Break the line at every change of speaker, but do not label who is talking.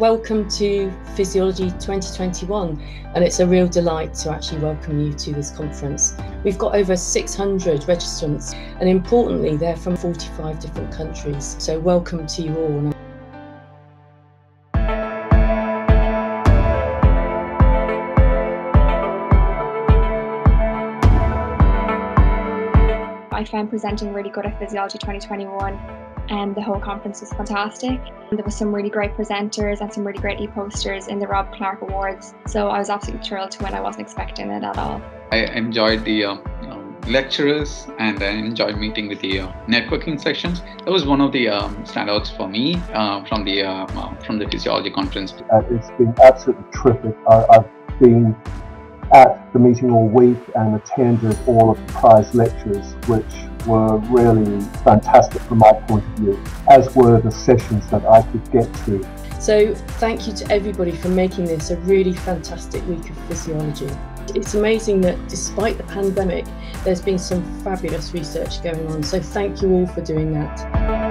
welcome to Physiology 2021, and it's a real delight to actually welcome you to this conference. We've got over 600 registrants, and importantly, they're from 45 different countries. So, welcome to you all.
I found presenting really good at Physiology 2021 and the whole conference was fantastic. There was some really great presenters and some really great e-posters in the Rob Clark Awards. So I was absolutely thrilled to win. I wasn't expecting it at all.
I enjoyed the uh, lecturers and I enjoyed meeting with the uh, networking sections. That was one of the um, standouts for me uh, from the uh, uh, from the physiology conference.
Uh, it's been absolutely terrific. I, I've been at the meeting all week and attended all of the prize lectures, which were really fantastic from my point of view, as were the sessions that I could get to.
So, thank you to everybody for making this a really fantastic week of physiology. It's amazing that despite the pandemic, there's been some fabulous research going on. So, thank you all for doing that.